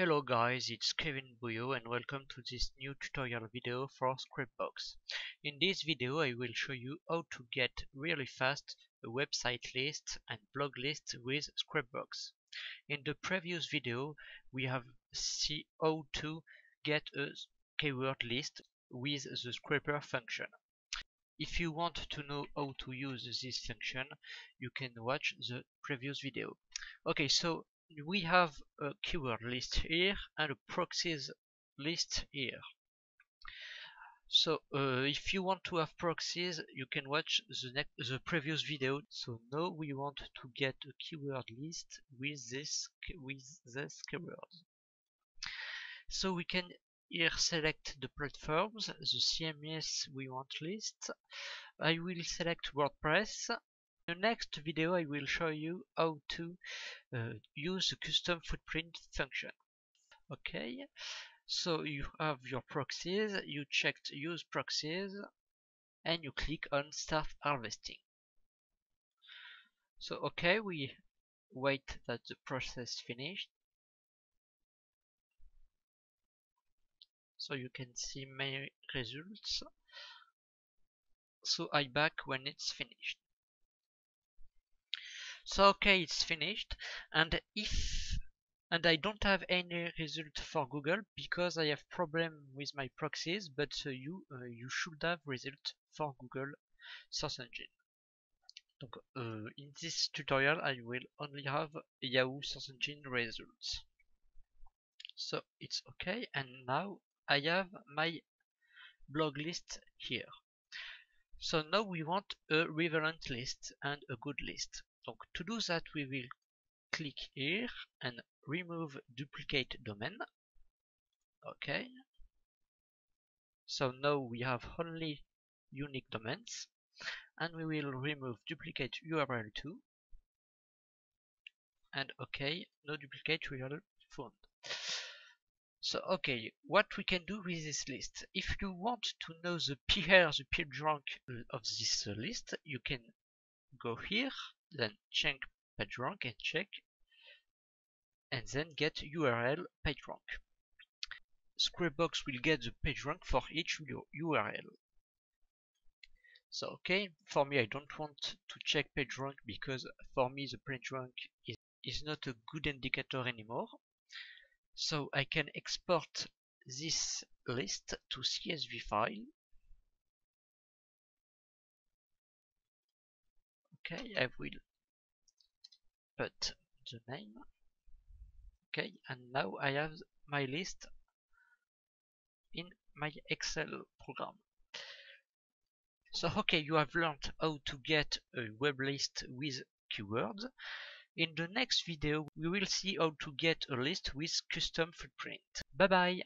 Hello guys, it's Kevin Bouilleaux and welcome to this new tutorial video for Scrapebox. In this video I will show you how to get really fast a website list and blog list with Scrapebox. In the previous video we have seen how to get a keyword list with the scraper function. If you want to know how to use this function, you can watch the previous video. Okay, so we have a keyword list here and a proxies list here. So uh, if you want to have proxies, you can watch the next the previous video. So now we want to get a keyword list with this with this keyword. So we can here select the platforms, the CMS we want list. I will select WordPress the next video I will show you how to uh, use the custom footprint function. Okay, so you have your proxies, you checked use proxies, and you click on start harvesting. So okay, we wait that the process finished. So you can see my results. So I back when it's finished so okay it's finished. And if and I don't have any result for Google because I have problem with my proxies but uh, you uh, you should have result for Google search engine. Donc, uh, in this tutorial I will only have Yahoo search engine results. So it's okay and now I have my blog list here. So now we want a relevant list and a good list so to do that we will click here and remove duplicate domain. Okay. So now we have only unique domains and we will remove duplicate URL too. And okay, no duplicate URL found. So okay, what we can do with this list. If you want to know the PR, the page rank of this list, you can go here then check PageRank and check and then get URL PageRank. Scrapebox will get the PageRank for each URL. So okay, for me I don't want to check PageRank because for me the PageRank is, is not a good indicator anymore. So I can export this list to CSV file okay I will put the name. Okay and now I have my list in my Excel program. So okay you have learned how to get a web list with keywords. In the next video we will see how to get a list with custom footprint. Bye bye